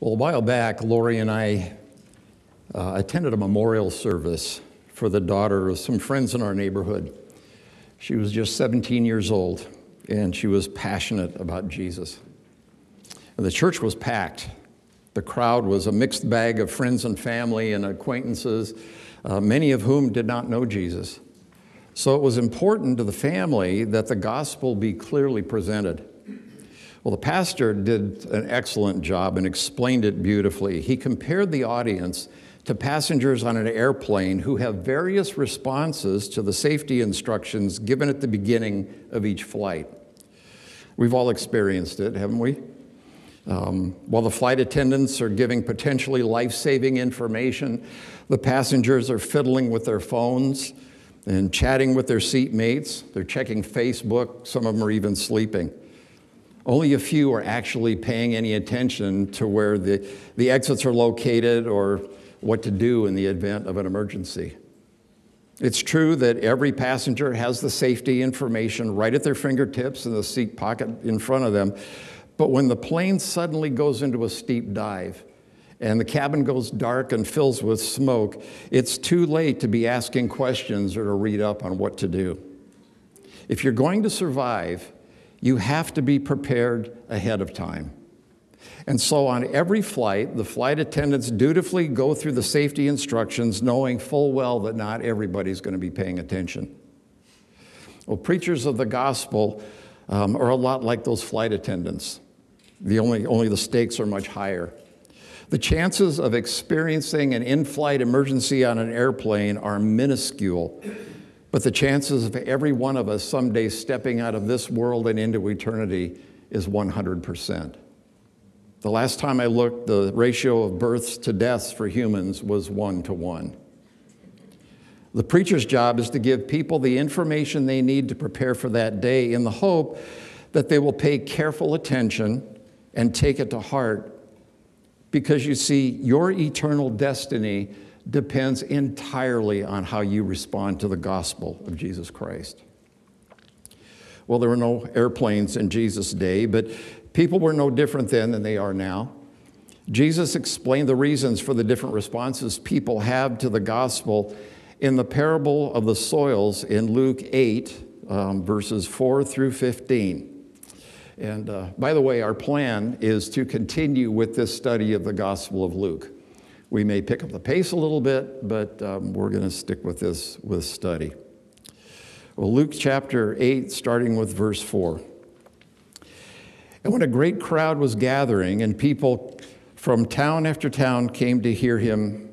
Well, a while back, Lori and I uh, attended a memorial service for the daughter of some friends in our neighborhood. She was just 17 years old, and she was passionate about Jesus. And the church was packed. The crowd was a mixed bag of friends and family and acquaintances, uh, many of whom did not know Jesus. So it was important to the family that the gospel be clearly presented. Well, the pastor did an excellent job and explained it beautifully. He compared the audience to passengers on an airplane who have various responses to the safety instructions given at the beginning of each flight. We've all experienced it, haven't we? Um, while the flight attendants are giving potentially life saving information, the passengers are fiddling with their phones and chatting with their seatmates. They're checking Facebook, some of them are even sleeping. Only a few are actually paying any attention to where the, the exits are located or what to do in the event of an emergency. It's true that every passenger has the safety information right at their fingertips in the seat pocket in front of them. But when the plane suddenly goes into a steep dive and the cabin goes dark and fills with smoke, it's too late to be asking questions or to read up on what to do. If you're going to survive, you have to be prepared ahead of time. And so on every flight, the flight attendants dutifully go through the safety instructions, knowing full well that not everybody's going to be paying attention. Well, preachers of the gospel um, are a lot like those flight attendants. The only, only the stakes are much higher. The chances of experiencing an in flight emergency on an airplane are minuscule but the chances of every one of us someday stepping out of this world and into eternity is 100%. The last time I looked, the ratio of births to deaths for humans was one to one. The preacher's job is to give people the information they need to prepare for that day in the hope that they will pay careful attention and take it to heart. Because you see, your eternal destiny depends entirely on how you respond to the gospel of Jesus Christ. Well, there were no airplanes in Jesus' day, but people were no different then than they are now. Jesus explained the reasons for the different responses people have to the gospel in the parable of the soils in Luke 8, um, verses 4 through 15. And uh, by the way, our plan is to continue with this study of the Gospel of Luke. We may pick up the pace a little bit, but um, we're going to stick with this with study. Well, Luke chapter 8, starting with verse 4. And when a great crowd was gathering and people from town after town came to hear him,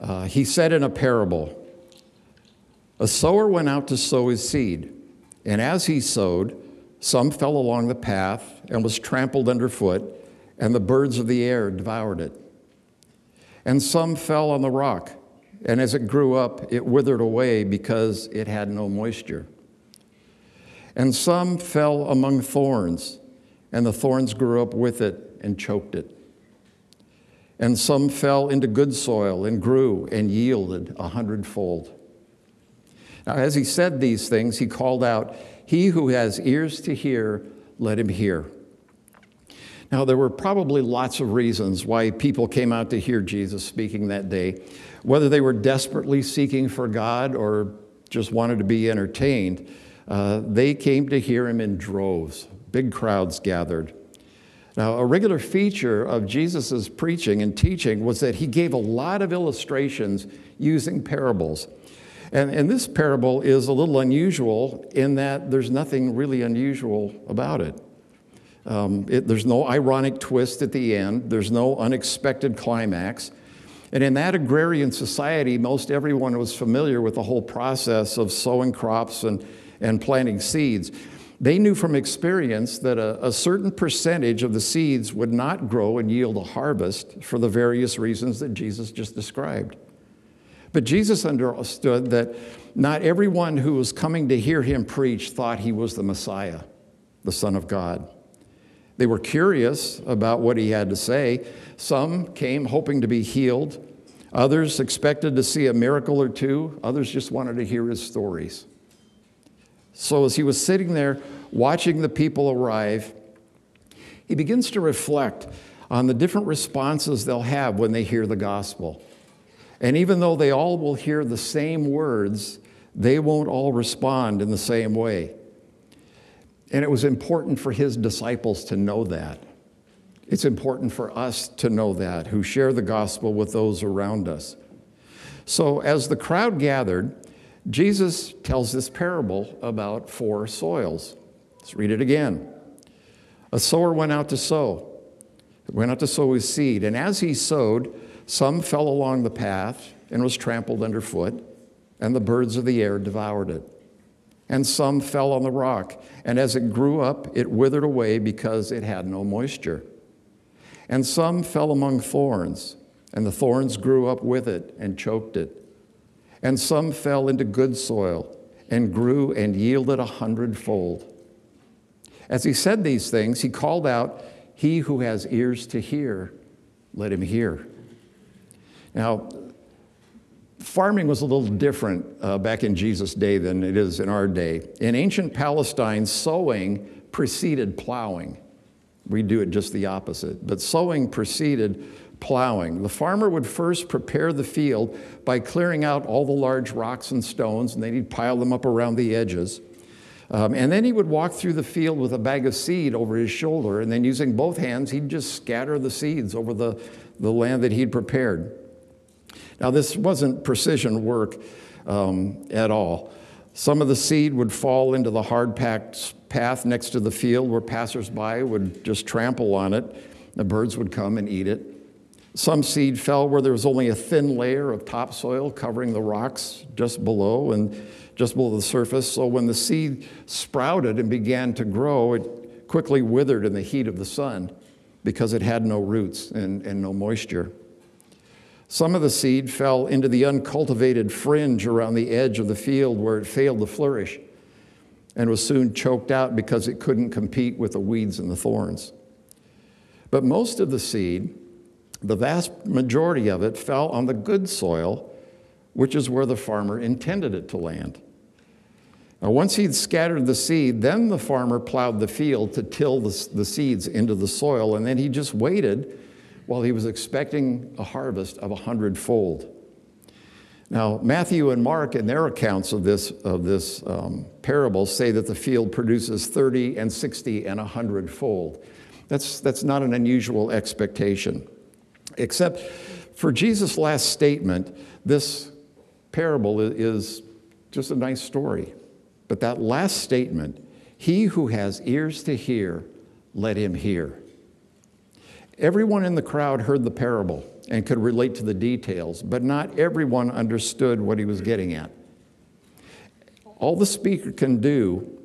uh, he said in a parable A sower went out to sow his seed, and as he sowed, some fell along the path and was trampled underfoot, and the birds of the air devoured it and some fell on the rock. And as it grew up, it withered away because it had no moisture. And some fell among thorns, and the thorns grew up with it and choked it. And some fell into good soil and grew and yielded a hundredfold. Now, as he said these things, he called out, He who has ears to hear, let him hear. Now, there were probably lots of reasons why people came out to hear Jesus speaking that day, whether they were desperately seeking for God or just wanted to be entertained. Uh, they came to hear him in droves. Big crowds gathered. Now, a regular feature of Jesus' preaching and teaching was that he gave a lot of illustrations using parables. And, and this parable is a little unusual in that there's nothing really unusual about it. Um, it, there's no ironic twist at the end, there's no unexpected climax. And in that agrarian society, most everyone was familiar with the whole process of sowing crops and, and planting seeds. They knew from experience that a, a, certain percentage of the seeds would not grow and yield a harvest for the various reasons that Jesus just described. But Jesus understood that not everyone who was coming to hear him preach thought he was the Messiah, the Son of God. They were curious about what he had to say. Some came hoping to be healed. Others expected to see a miracle or two. Others just wanted to hear his stories. So, as he was sitting there watching the people arrive, he begins to reflect on the different responses they'll have when they hear the gospel. And even though they all will hear the same words, they won't all respond in the same way. And it was important for his disciples to know that. It's important for us to know that, who share the gospel with those around us. So, as the crowd gathered, Jesus tells this parable about four soils. Let's read it again. A sower went out to sow, went out to sow his seed, and as he sowed, some fell along the path and was trampled underfoot, and the birds of the air devoured it. And some fell on the rock, and as it grew up, it withered away because it had no moisture. And some fell among thorns, and the thorns grew up with it and choked it. And some fell into good soil and grew and yielded a hundredfold. As he said these things, he called out, He who has ears to hear, let him hear. Now, farming was a little different uh, back in Jesus' day than it is in our day. In ancient Palestine, sowing preceded plowing. We do it just the opposite. But sowing preceded plowing. The farmer would first prepare the field by clearing out all the large rocks and stones, and then he'd pile them up around the edges. Um, and then he would walk through the field with a bag of seed over his shoulder, and then using both hands, he'd just scatter the seeds over the, the land that he'd prepared. Now, this wasn't precision work um, at all. Some of the seed would fall into the hard packed path next to the field where passersby would just trample on it. The birds would come and eat it. Some seed fell where there was only a thin layer of topsoil covering the rocks just below and just below the surface. So when the seed sprouted and began to grow, it quickly withered in the heat of the sun because it had no roots and, and no moisture. Some of the seed fell into the uncultivated fringe around the edge of the field where it failed to flourish and was soon choked out because it couldn't compete with the weeds and the thorns. But most of the seed, the vast majority of it, fell on the good soil, which is where the farmer intended it to land. Now, once he'd scattered the seed, then the farmer plowed the field to till the, the seeds into the soil, and then he just waited while he was expecting a harvest of a hundredfold. Now, Matthew and Mark, in their accounts of this, of this um, parable, say that the field produces 30 and 60 and 100 fold. That's, that's not an unusual expectation. Except for Jesus' last statement, this parable is just a nice story. But that last statement, he who has ears to hear, let him hear. Everyone in the crowd heard the parable and could relate to the details, but not everyone understood what he was getting at. All the speaker can do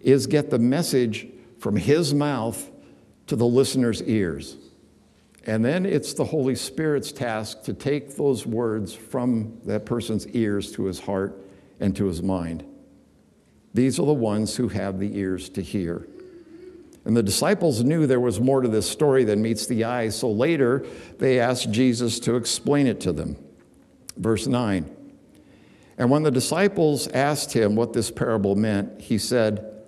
is get the message from his mouth to the listener's ears. And then it's the Holy Spirit's task to take those words from that person's ears to his heart and to his mind. These are the ones who have the ears to hear. And the disciples knew there was more to this story than meets the eye, so later they asked Jesus to explain it to them. Verse 9 And when the disciples asked him what this parable meant, he said,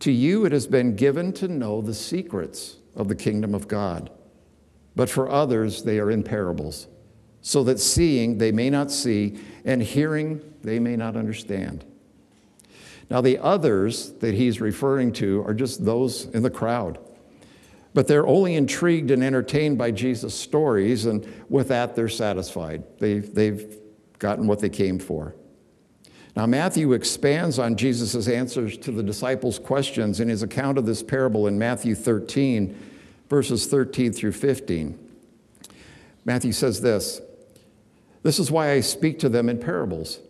To you it has been given to know the secrets of the kingdom of God, but for others they are in parables, so that seeing they may not see, and hearing they may not understand. Now, the others that he's referring to are just those in the crowd. But they're only intrigued and entertained by Jesus' stories, and with that, they're satisfied. They've, they've gotten what they came for. Now, Matthew expands on Jesus' answers to the disciples' questions in his account of this parable in Matthew 13, verses 13 through 15. Matthew says this This is why I speak to them in parables,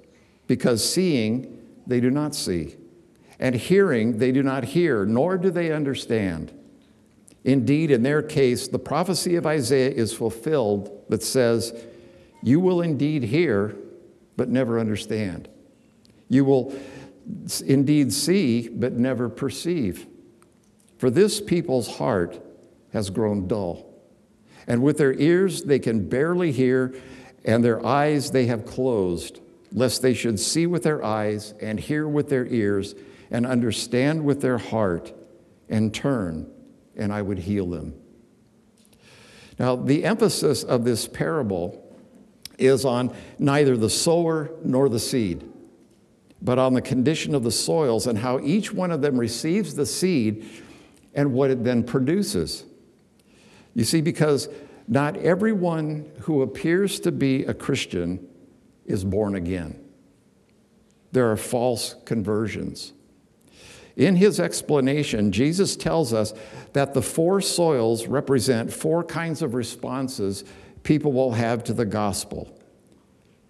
because seeing, they do not see, and hearing they do not hear, nor do they understand. Indeed, in their case, the prophecy of Isaiah is fulfilled that says, You will indeed hear, but never understand. You will indeed see, but never perceive. For this people's heart has grown dull. And with their ears they can barely hear, and their eyes they have closed lest they should see with their eyes and hear with their ears and understand with their heart and turn, and I would heal them. Now, the emphasis of this parable is on neither the sower nor the seed, but on the condition of the soils and how each one of them receives the seed and what it then produces. You see, because not everyone who appears to be a Christian is born again. There are false conversions. In his explanation, Jesus tells us that the four soils represent four kinds of responses people will have to the gospel.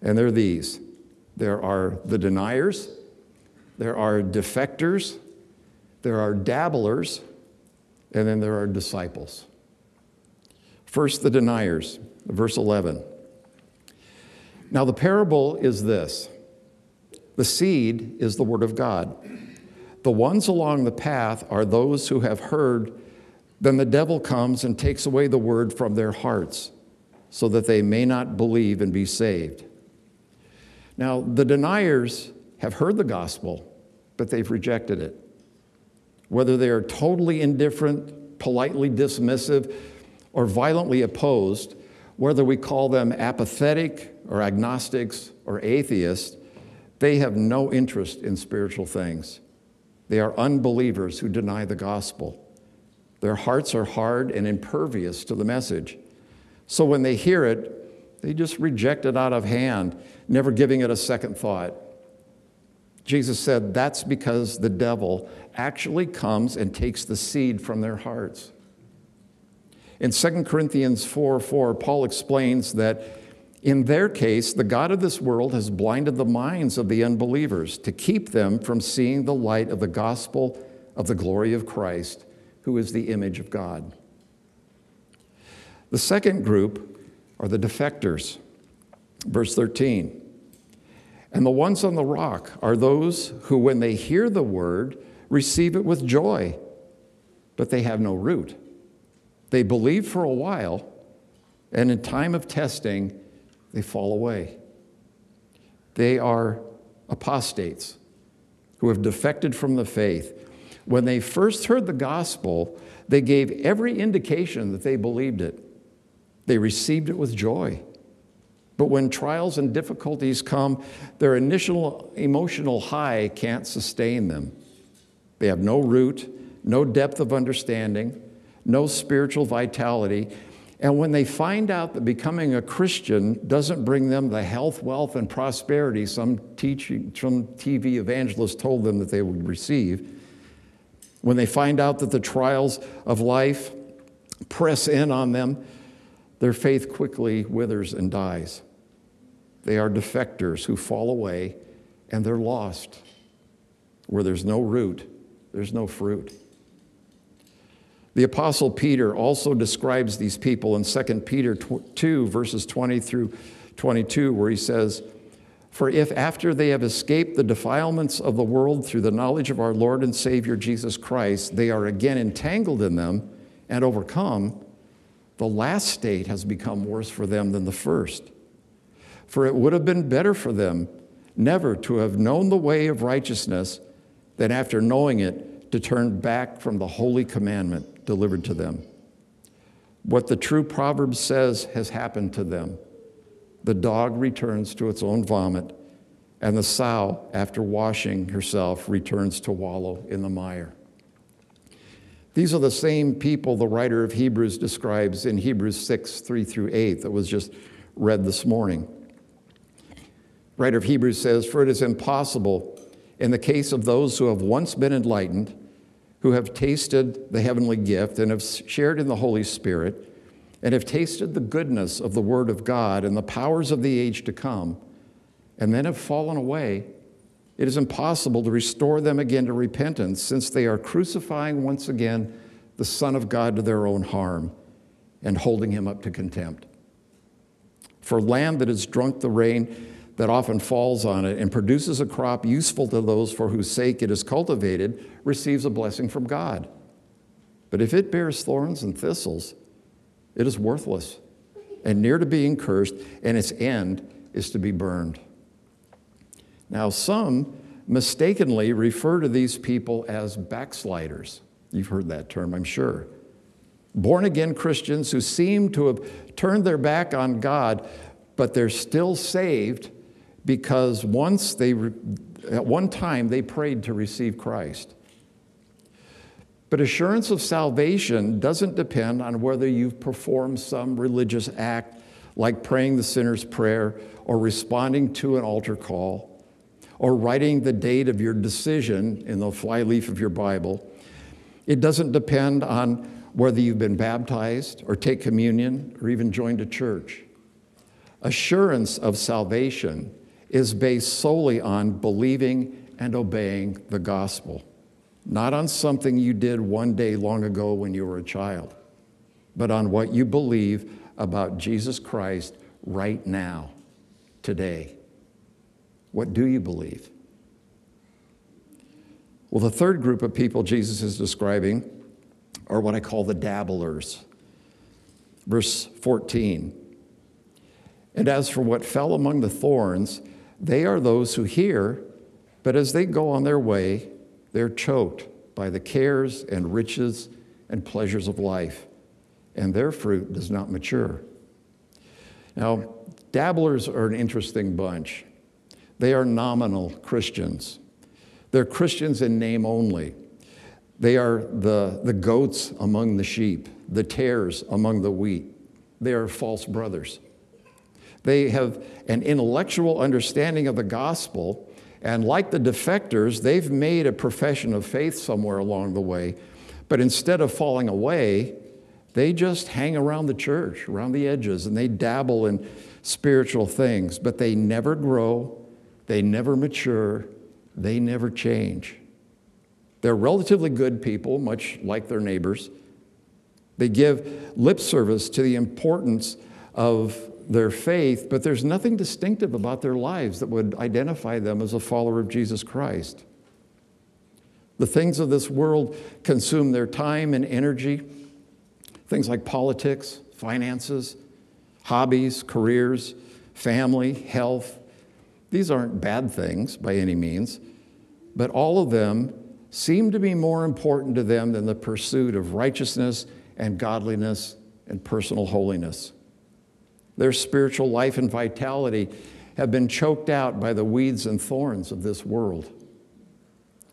And they're these there are the deniers, there are defectors, there are dabblers, and then there are disciples. First, the deniers, verse 11. Now, the parable is this the seed is the word of God. The ones along the path are those who have heard, then the devil comes and takes away the word from their hearts, so that they may not believe and be saved. Now, the deniers have heard the gospel, but they've rejected it. Whether they are totally indifferent, politely dismissive, or violently opposed, whether we call them apathetic or agnostics or atheists, they have no interest in spiritual things. They are unbelievers who deny the gospel. Their hearts are hard and impervious to the message. So when they hear it, they just reject it out of hand, never giving it a second thought. Jesus said that's because the devil actually comes and takes the seed from their hearts. In 2 Corinthians 4 4, Paul explains that in their case, the God of this world has blinded the minds of the unbelievers to keep them from seeing the light of the gospel of the glory of Christ, who is the image of God. The second group are the defectors. Verse 13. And the ones on the rock are those who, when they hear the word, receive it with joy, but they have no root. They believe for a while, and in time of testing, they fall away. They are apostates who have defected from the faith. When they first heard the gospel, they gave every indication that they believed it. They received it with joy. But when trials and difficulties come, their initial emotional high can't sustain them. They have no root, no depth of understanding, no spiritual vitality, and when they find out that becoming a Christian doesn't bring them the health, wealth, and prosperity some teaching, some TV evangelist told them that they would receive, when they find out that the trials of life press in on them, their faith quickly withers and dies. They are defectors who fall away and they're lost. Where there's no root, there's no fruit. The Apostle Peter also describes these people in 2 Peter 2, verses 20 through 22, where he says, For if after they have escaped the defilements of the world through the knowledge of our Lord and Savior Jesus Christ, they are again entangled in them and overcome, the last state has become worse for them than the first. For it would have been better for them never to have known the way of righteousness than after knowing it to turn back from the holy commandment delivered to them. What the true proverb says has happened to them. The dog returns to its own vomit, and the sow, after washing herself, returns to wallow in the mire. These are the same people the writer of Hebrews describes in Hebrews 6 3 through 8 that was just read this morning. Writer of Hebrews says, For it is impossible in the case of those who have once been enlightened who have tasted the heavenly gift and have shared in the Holy Spirit and have tasted the goodness of the Word of God and the powers of the age to come, and then have fallen away, it is impossible to restore them again to repentance since they are crucifying once again the Son of God to their own harm and holding him up to contempt. For land that has drunk the rain, that often falls on it and produces a crop useful to those for whose sake it is cultivated receives a blessing from God. But if it bears thorns and thistles, it is worthless and near to being cursed, and its end is to be burned. Now, some mistakenly refer to these people as backsliders. You've heard that term, I'm sure. Born again Christians who seem to have turned their back on God, but they're still saved because once they, at one time, they prayed to receive Christ. But assurance of salvation doesn't depend on whether you've performed some religious act like praying the sinner's prayer or responding to an altar call or writing the date of your decision in the flyleaf of your Bible. It doesn't depend on whether you've been baptized or take communion or even joined a church. Assurance of salvation is based solely on believing and obeying the gospel not on something you did one day long ago when you were a child, but on what you believe about Jesus Christ right now, today. What do you believe? Well, the third group of people Jesus is describing are what I call the dabblers. Verse 14. And as for what fell among the thorns, they are those who hear, but as they go on their way, they're choked by the cares and riches and pleasures of life, and their fruit does not mature. Now, dabblers are an interesting bunch. They are nominal Christians. They're Christians in name only. They are the, the goats among the sheep, the tares among the wheat. They are false brothers. They have an intellectual understanding of the gospel, and like the defectors, they've made a profession of faith somewhere along the way. But instead of falling away, they just hang around the church, around the edges, and they dabble in spiritual things, but they never grow, they never mature, they never change. They're relatively good people, much like their neighbors. They give lip service to the importance of their faith, but there's nothing distinctive about their lives that would identify them as a follower of Jesus Christ. The things of this world consume their time and energy. Things like politics, finances, hobbies, careers, family, health. These aren't bad things by any means, but all of them seem to be more important to them than the pursuit of righteousness and godliness and personal holiness. Their spiritual life and vitality have been choked out by the weeds and thorns of this world.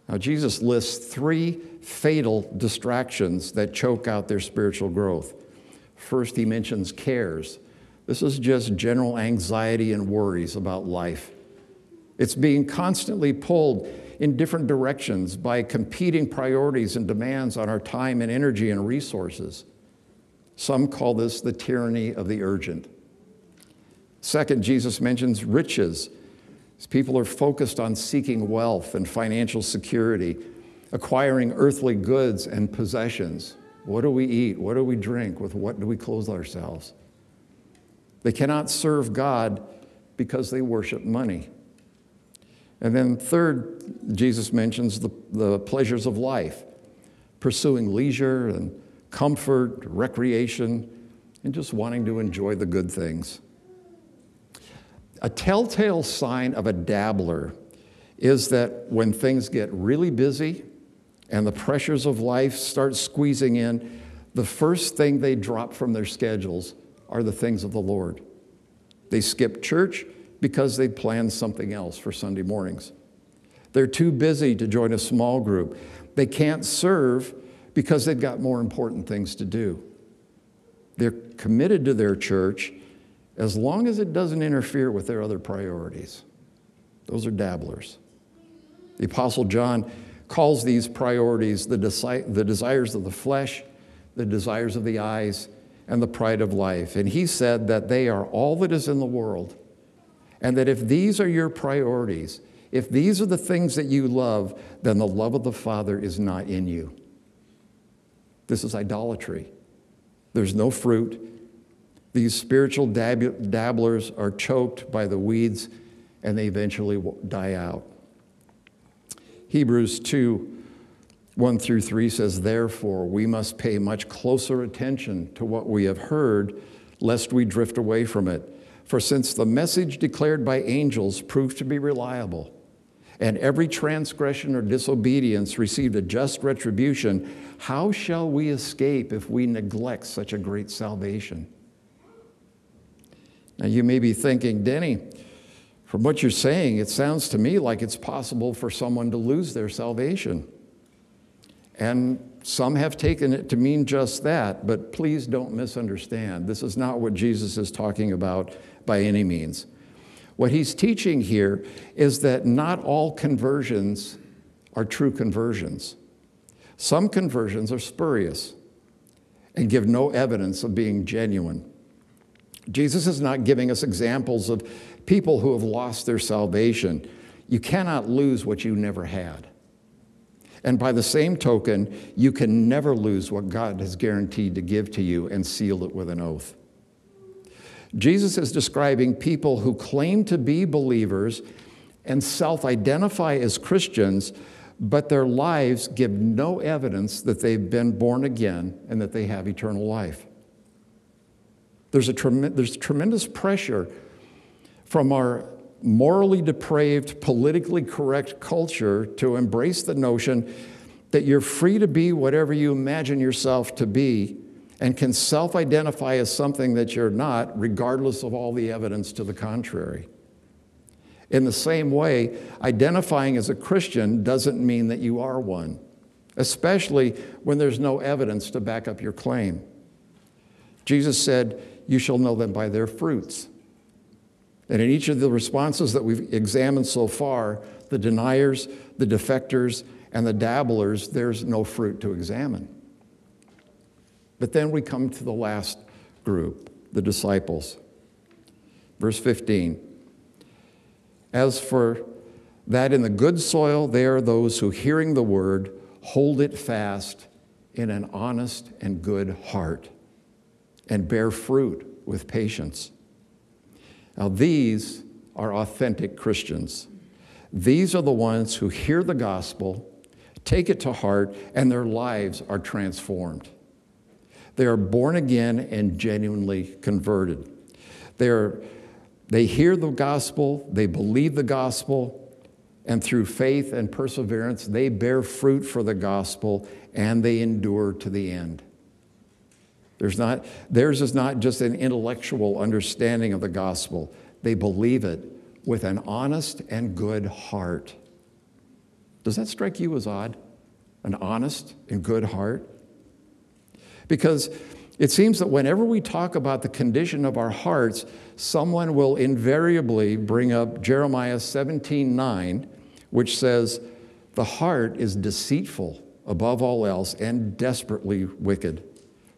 Now, Jesus lists three fatal distractions that choke out their spiritual growth. First, he mentions cares. This is just general anxiety and worries about life. It's being constantly pulled in different directions by competing priorities and demands on our time and energy and resources. Some call this the tyranny of the urgent. Second, Jesus mentions riches. People are focused on seeking wealth and financial security, acquiring earthly goods and possessions. What do we eat? What do we drink? With what do we clothe ourselves? They cannot serve God because they worship money. And then, third, Jesus mentions the, the pleasures of life, pursuing leisure and comfort, recreation, and just wanting to enjoy the good things. A telltale sign of a dabbler is that when things get really busy and the pressures of life start squeezing in, the first thing they drop from their schedules are the things of the Lord. They skip church because they planned something else for Sunday mornings. They're too busy to join a small group. They can't serve because they've got more important things to do. They're committed to their church as long as it doesn't interfere with their other priorities. Those are dabblers. The Apostle John calls these priorities the, the desires of the flesh, the desires of the eyes, and the pride of life. And he said that they are all that is in the world. And that if these are your priorities, if these are the things that you love, then the love of the Father is not in you. This is idolatry. There's no fruit, these spiritual dab- dabblers are choked by the weeds and they eventually die out. Hebrews 2 1 through 3 says, Therefore, we must pay much closer attention to what we have heard, lest we drift away from it. For since the message declared by angels proved to be reliable, and every transgression or disobedience received a just retribution, how shall we escape if we neglect such a great salvation? Now, you may be thinking, Denny, from what you're saying, it sounds to me like it's possible for someone to lose their salvation. And some have taken it to mean just that, but please don't misunderstand. This is not what Jesus is talking about by any means. What he's teaching here is that not all conversions are true conversions. Some conversions are spurious and give no evidence of being genuine. Jesus is not giving us examples of people who have lost their salvation. You cannot lose what you never had. And by the same token, you can never lose what God has guaranteed to give to you and seal it with an oath. Jesus is describing people who claim to be believers and self identify as Christians, but their lives give no evidence that they've been born again and that they have eternal life. There's, a trem- there's tremendous pressure from our morally depraved, politically correct culture to embrace the notion that you're free to be whatever you imagine yourself to be and can self identify as something that you're not, regardless of all the evidence to the contrary. In the same way, identifying as a Christian doesn't mean that you are one, especially when there's no evidence to back up your claim. Jesus said, You shall know them by their fruits. And in each of the responses that we've examined so far, the deniers, the defectors, and the dabblers, there's no fruit to examine. But then we come to the last group, the disciples. Verse 15 As for that in the good soil, they are those who, hearing the word, hold it fast in an honest and good heart and bear fruit with patience. Now, these are authentic Christians. These are the ones who hear the gospel, take it to heart, and their lives are transformed. They are born again and genuinely converted. They, are, they hear the gospel, they believe the gospel, and through faith and perseverance, they bear fruit for the gospel and they endure to the end. There's not, theirs is not just an intellectual understanding of the gospel, they believe it with an honest and good heart. Does that strike you as odd? An honest and good heart? Because it seems that whenever we talk about the condition of our hearts, someone will invariably bring up Jeremiah 17 9, which says, The heart is deceitful above all else and desperately wicked.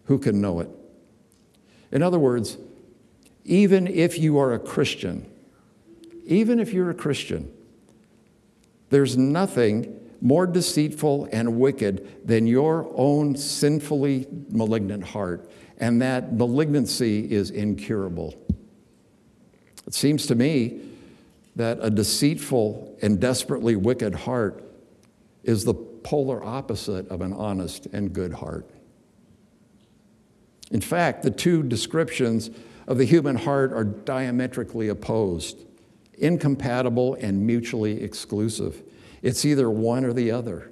Who can know it? In other words, even if you are a Christian, even if you're a Christian, there's nothing more deceitful and wicked than your own sinfully malignant heart, and that malignancy is incurable. It seems to me that a deceitful and desperately wicked heart is the polar opposite of an honest and good heart. In fact, the two descriptions of the human heart are diametrically opposed, incompatible, and mutually exclusive. It's either one or the other.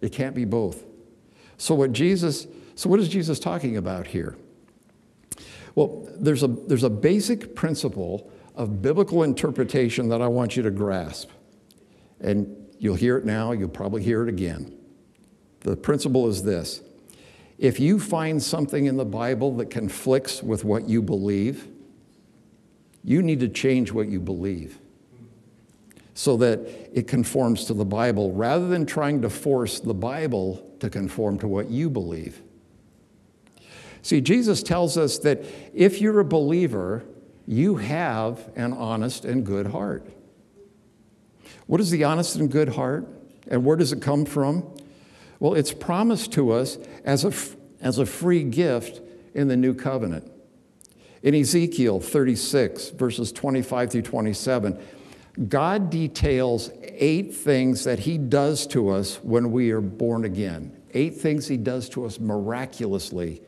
It can't be both. So what Jesus so what is Jesus talking about here? Well, there's a, there's a basic principle of biblical interpretation that I want you to grasp. And you'll hear it now, you'll probably hear it again. The principle is this if you find something in the Bible that conflicts with what you believe, you need to change what you believe so that it conforms to the Bible rather than trying to force the Bible to conform to what you believe. See, Jesus tells us that if you're a believer, you have an honest and good heart. What is the honest and good heart? And where does it come from? Well, it's promised to us as a, as a free gift in the new covenant. In Ezekiel 36, verses 25 through 27, God details eight things that He does to us when we are born again. Eight things He does to us miraculously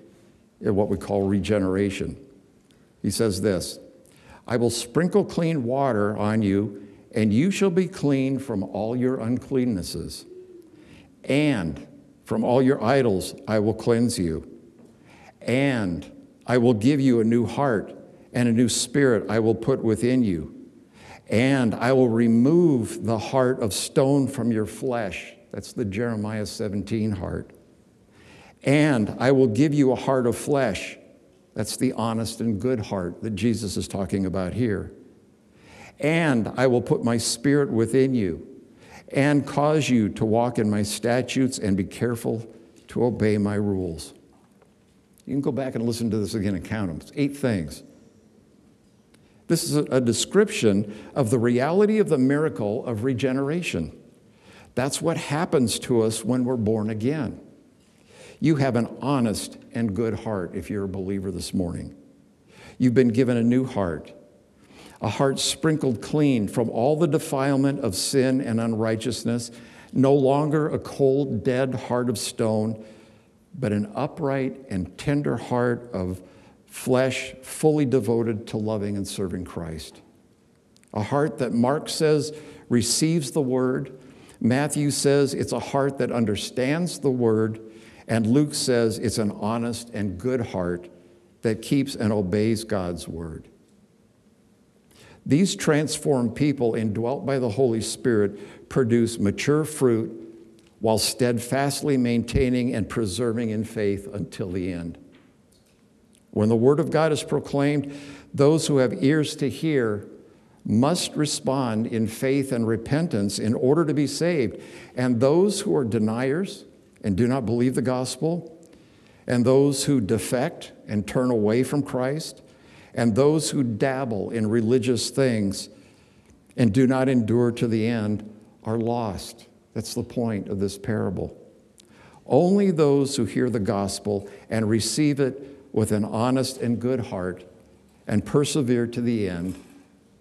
in what we call regeneration. He says this I will sprinkle clean water on you, and you shall be clean from all your uncleannesses. And from all your idols I will cleanse you. And I will give you a new heart, and a new spirit I will put within you. And I will remove the heart of stone from your flesh. That's the Jeremiah 17 heart. And I will give you a heart of flesh. That's the honest and good heart that Jesus is talking about here. And I will put my spirit within you and cause you to walk in my statutes and be careful to obey my rules. You can go back and listen to this again and count them. It's eight things. This is a, description of the reality of the miracle of regeneration. That's what happens to us when we're born again. You have an honest and good heart if you're a believer this morning. You've been given a new heart a heart sprinkled clean from all the defilement of sin and unrighteousness, no longer a cold, dead heart of stone, but an upright and tender heart of flesh fully devoted to loving and serving Christ. A heart that Mark says receives the word, Matthew says it's a heart that understands the word, and Luke says it's an honest and good heart that keeps and obeys God's word. These transformed people, indwelt by the Holy Spirit, produce mature fruit while steadfastly maintaining and preserving in faith until the end. When the Word of God is proclaimed, those who have ears to hear must respond in faith and repentance in order to be saved. And those who are deniers and do not believe the gospel, and those who defect and turn away from Christ, and those who dabble in religious things and do not endure to the end are lost. That's the point of this parable. Only those who hear the gospel and receive it with an honest and good heart and persevere to the end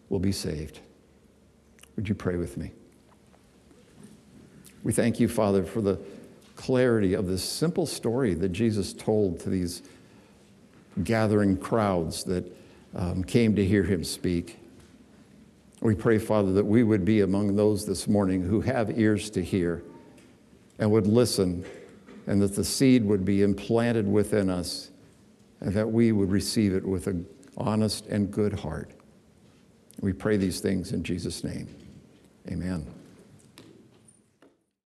will be saved. Would you pray with me? We thank you, Father, for the clarity of this simple story that Jesus told to these gathering crowds that um, came to hear him speak. We pray, Father, that we would be among those this morning who have ears to hear and would listen, and that the seed would be implanted within us, and that we would receive it with an honest and good heart. We pray these things in Jesus' name. Amen.